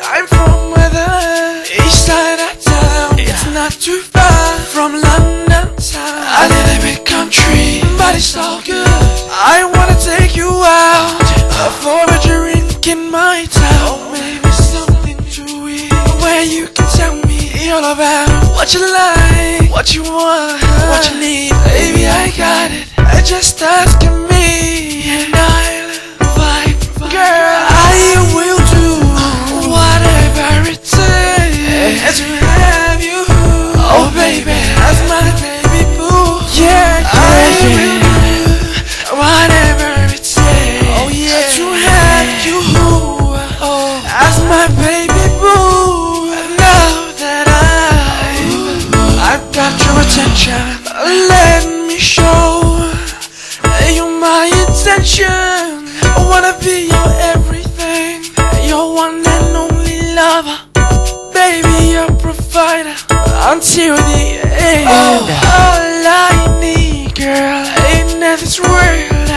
I'm from within East side of town. It's not too far From London town. A little bit country But it's all good. I wanna take you out. For a drink in my town. Oh maybe something to eat. Where you can tell me all about What you like What you want What you need. Baby I got it. I Just asking me. And I until the end. Oh, all I need, girl, in this world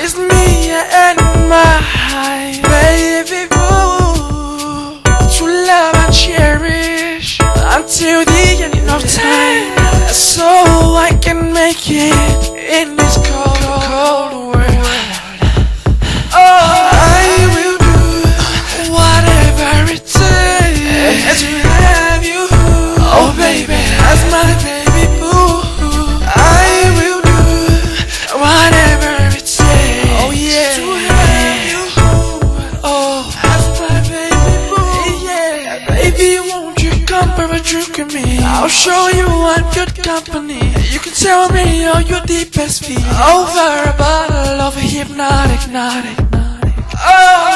is me and my baby boo. To love and cherish until the end of time, so I can make it in this cold, cold world. Oh, I will do whatever it takes for a drink with me? I'll show you what good company. You can tell me all your deepest feelings over a bottle of hypnotic, hypnotic. Oh,